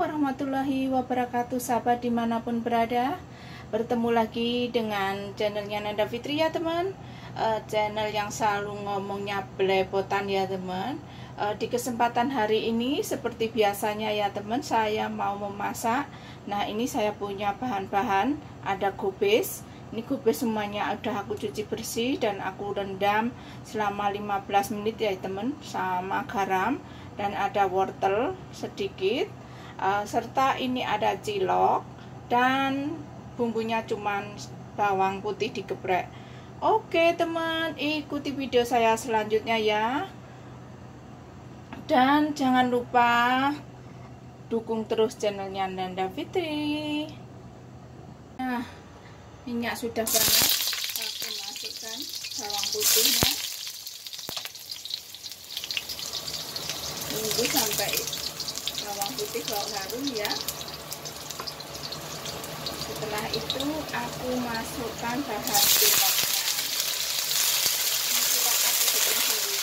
warahmatullahi wabarakatuh Sahabat di mana pun berada. Bertemu lagi dengan channelnya Nanda Fitri ya teman. Uh, Channel yang selalu ngomongnya belepotan ya teman. Uh, Di kesempatan hari ini seperti biasanya ya teman Saya mau memasak. Nah ini saya punya bahan-bahan. Ada kubis ini kubis semuanya udah aku cuci bersih dan aku rendam selama 15 menit ya teman sama garam. Dan ada wortel sedikit uh, serta ini ada cilok dan bumbunya cuman bawang putih digeprek. Oke teman ikuti video saya selanjutnya ya. Dan jangan lupa dukung terus channelnya Nanda Fitri. Nah minyak sudah panas aku masukkan bawang putihnya. Tunggu sampai bawang putih bau harum ya. Setelah itu aku masukkan bahan ciloknya ini cilok aku bikin sendiri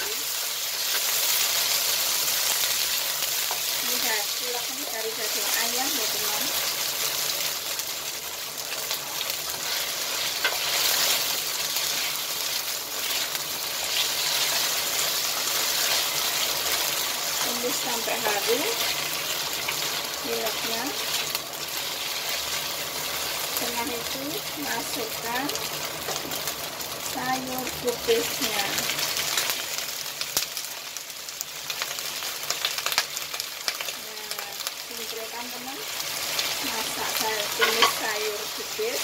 ini cilok ini dari daging ayam ya teman. Sampai harum ciloknya setelah itu masukkan sayur kubisnya. Nah teman masak tumis sayur kubis.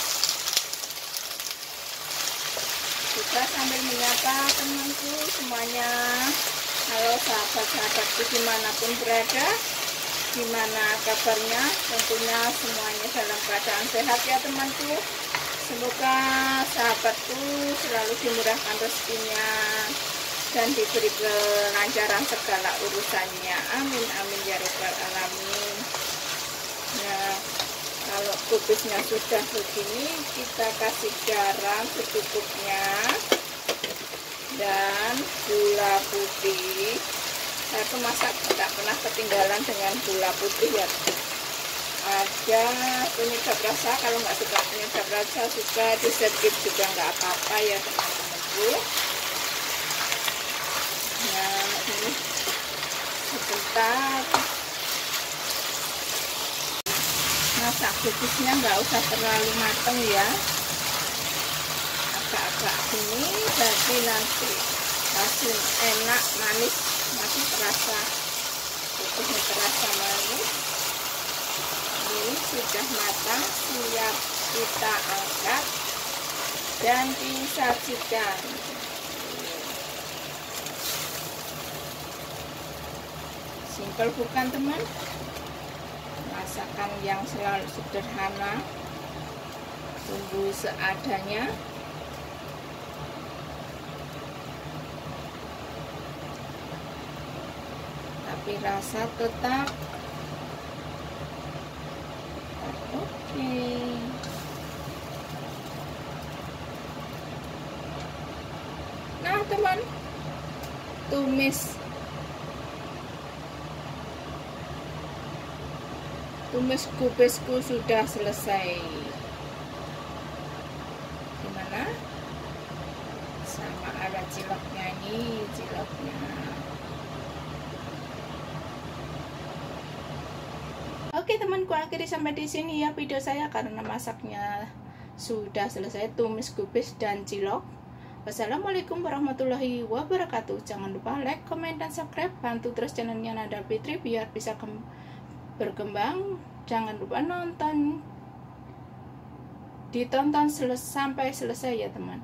Juga sambil menyapa temanku semuanya. Halo sahabat-sahabatku di mana pun berada gimana kabarnya? Tentunya semuanya dalam keadaan sehat ya temanku. Semoga sahabatku selalu dimurahkan rezekinya dan diberi kelancaran segala urusannya. Amin amin ya robbal alamin. Nah kalau kubisnya sudah begini kita kasih garam secukupnya. Dan gula putih saya tuh masak tidak pernah ketinggalan dengan gula putih ya. Ada penyedap rasa kalau nggak suka penyedap rasa suka di juga nggak apa-apa ya teman-temanku. Nah ini sebentar. Masak kubisnya nggak usah terlalu mateng ya. Agak-agak gini jadi nanti hasil enak manis masih terasa putihnya terasa manis. Ini sudah matang siap kita angkat dan disajikan. Simpel bukan teman? Masakan yang selalu sederhana tunggu seadanya rasa tetap. Oke. Nah teman. Tumis. Tumis kubisku sudah selesai. Gimana? Sama ada ciloknya nih ciloknya Oke temanku akhiri sampai di sini ya video saya karena masaknya sudah selesai tumis kubis dan cilok. Wassalamualaikum warahmatullahi wabarakatuh. Jangan lupa like, komen, dan subscribe. Bantu terus channelnya Nada Fitri biar bisa berkembang. Jangan lupa nonton. Ditonton sampai selesai ya teman.